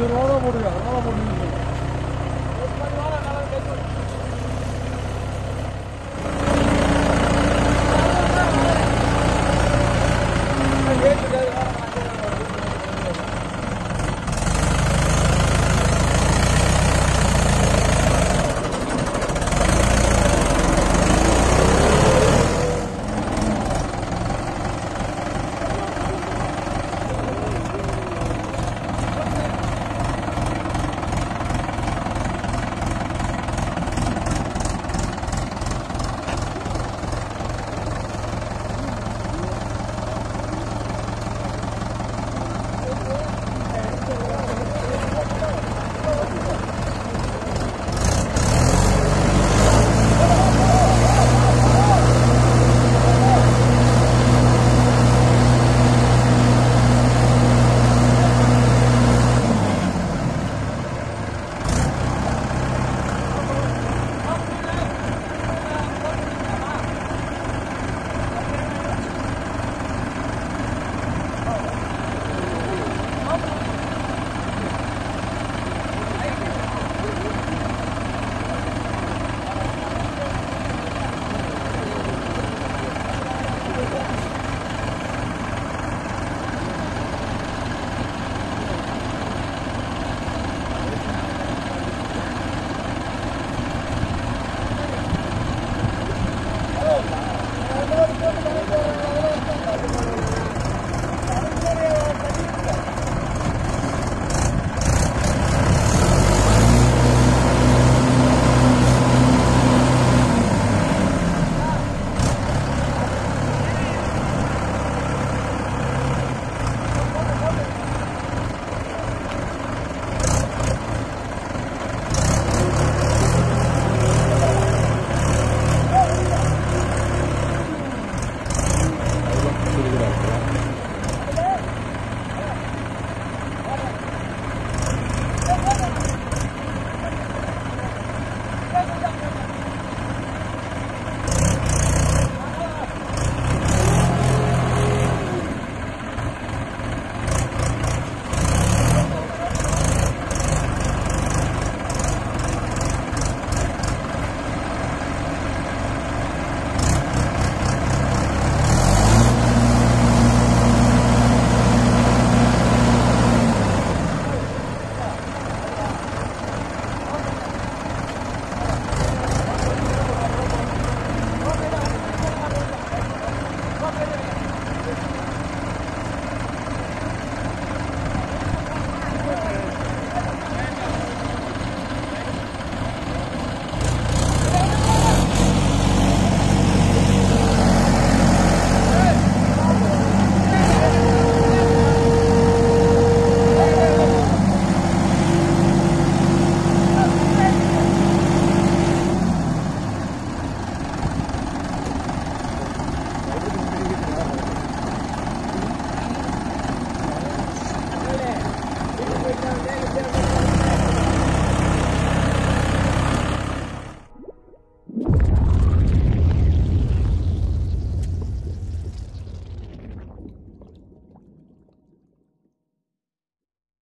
Pero ahora morirá, ahora.